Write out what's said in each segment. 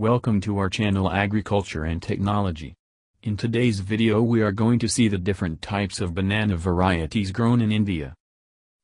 Welcome to our channel Agriculture and Technology. In today's video we are going to see the different types of banana varieties grown in India.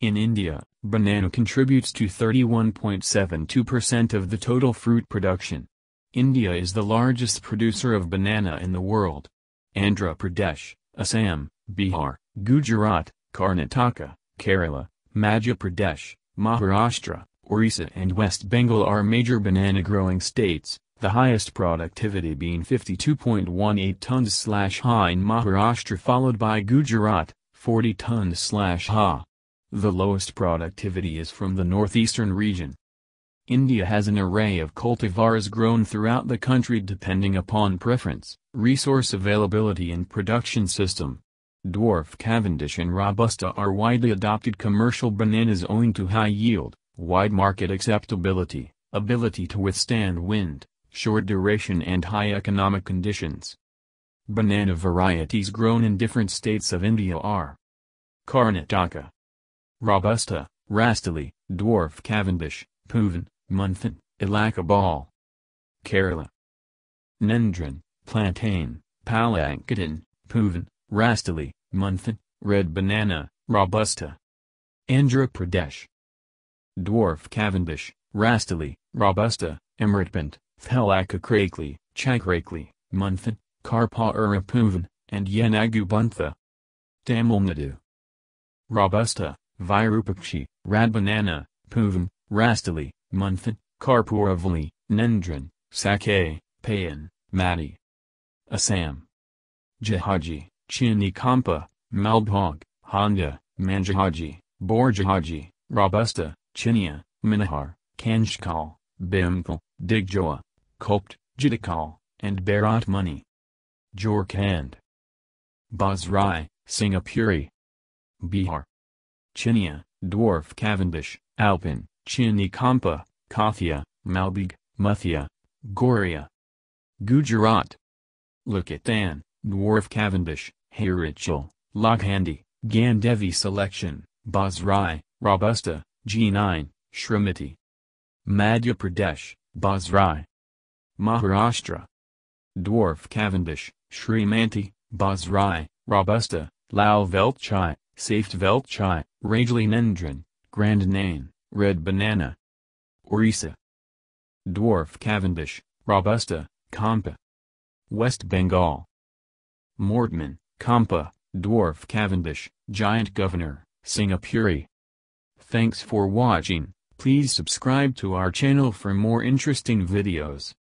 In India, banana contributes to 31.72% of the total fruit production. India is the largest producer of banana in the world. Andhra Pradesh, Assam, Bihar, Gujarat, Karnataka, Kerala, Madhya Pradesh, Maharashtra, Orissa and West Bengal are major banana growing states, the highest productivity being 52.18 tons slash ha in Maharashtra followed by Gujarat, 40 tons slash ha. The lowest productivity is from the northeastern region. India has an array of cultivars grown throughout the country depending upon preference, resource availability and production system. Dwarf Cavendish and Robusta are widely adopted commercial bananas owing to high yield, wide market acceptability, ability to withstand wind, short duration and high economic conditions. Banana varieties grown in different states of India are Karnataka Robusta, Rastali, Dwarf Cavendish, Poovan, Munthan, Elakabal Kerala Nendran, Plantain, Palankadan, Poovan, Rastali, Munthan, Red Banana, Robusta Andhra Pradesh Dwarf Cavendish, Rastali, Robusta, Amritpant, Thelakakrakely, Chakrakely, Munthan, Karparapuvan, and Yenagubuntha. Tamil Nadu Robusta, Virupakshi, Red Banana, Poovan, Rastali, Munthan, Karpuravali, Nendran, Sake, Payan, Mati. Assam Jahaji, Chinikampa, Malbhog, Honda, Manjahaji, Borjahaji, Robusta, Chinia, Minahar, Kanchkal, Bimkal, Digjoa, Kopt, Jidakal, and Bharat Muni. Jharkhand. Basrai, Singapuri. Bihar. Chinia, Dwarf Cavendish, Alpin, Chinikampa, Kathia, Malbhog, Muthia, Goria. Gujarat. Lakatan, Dwarf Cavendish, Harichal, Lakhandi, Gandevi Selection, Basrai, Robusta, G9, Shrimati. Madhya Pradesh, Basrai. Maharashtra. Dwarf Cavendish, Shrimanti, Basrai, Robusta, Lal Velchai, Saft Velchai, Rajli Nendran, Grand Naine, Red Banana. Orissa. Dwarf Cavendish, Robusta, Kampa. West Bengal. Mortman, Kampa, Dwarf Cavendish, Giant Governor, Singapuri. Thanks for watching, please subscribe to our channel for more interesting videos.